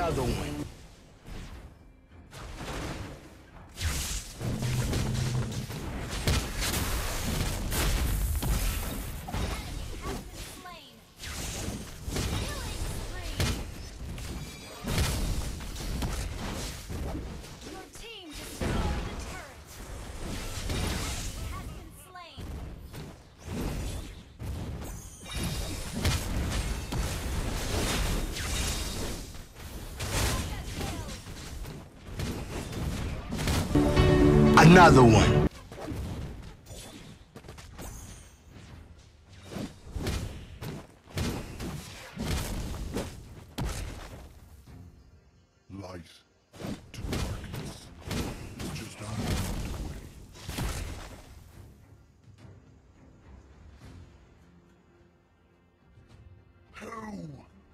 cada um. Another one.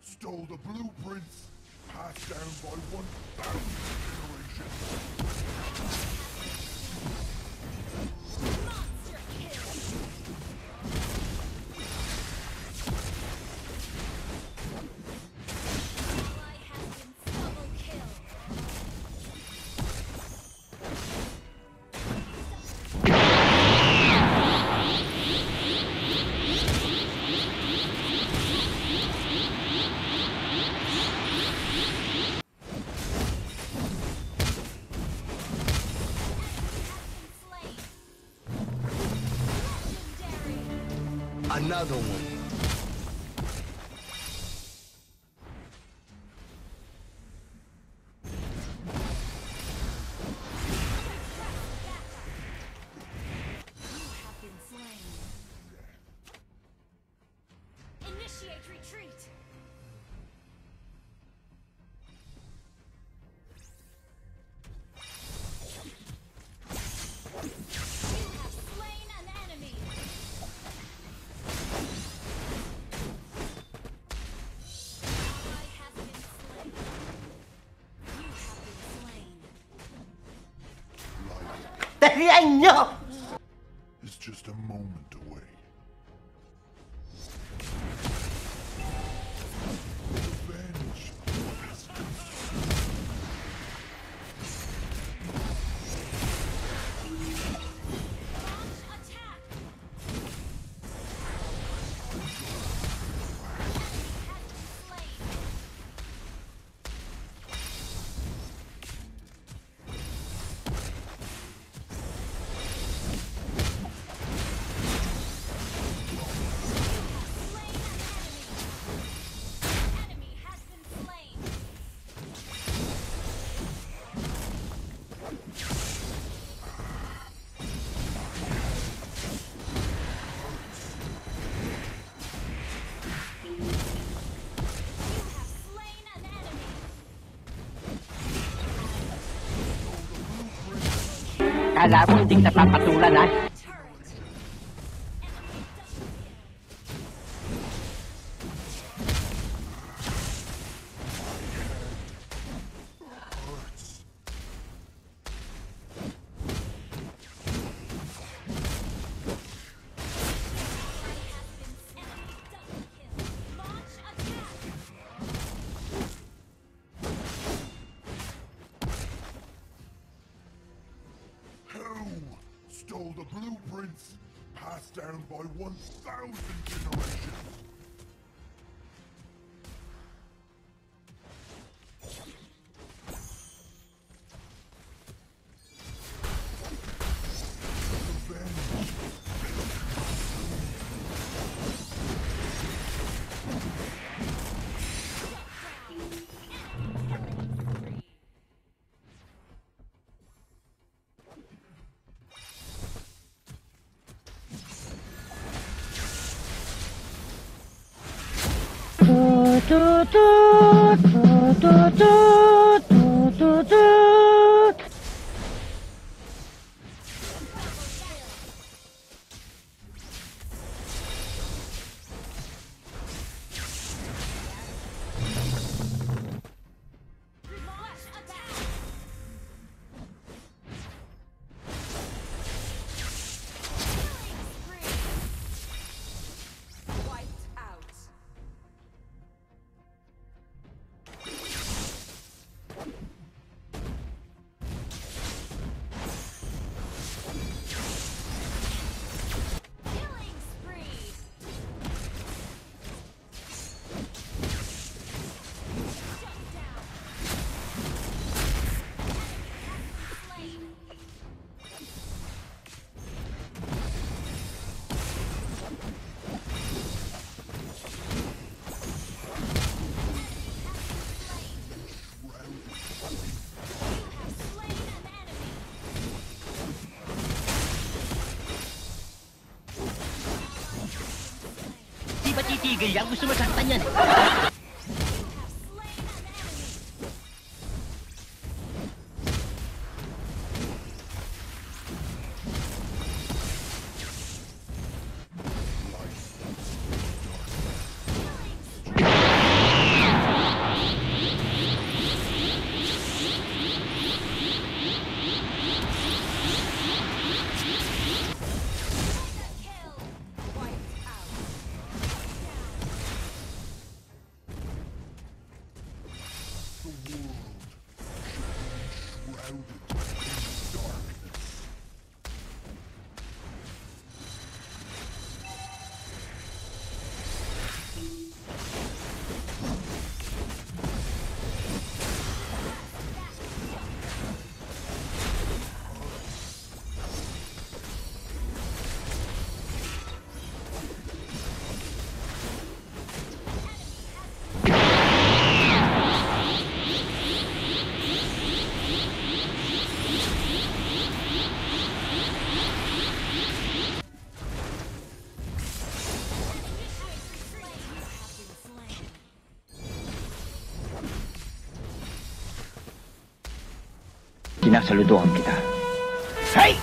stole the blueprints passed down by one thousand generations. another one. sería ño. Akala mo hindi kita papatulan ha? Passed down by 1,000 generations! do do do do do tigil yan. Gusto masaktan yan. Eh. 낙찰로 놓아옵니다. 하이!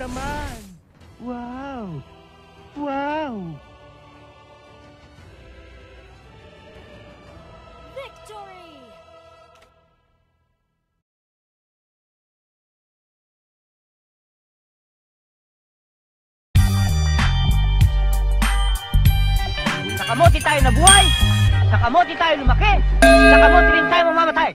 naman! Wow! Wow! Victory! Sa kamote tayo nabuhay! Sa kamote tayo lumaki! Sa kamote rin tayo mamamatay!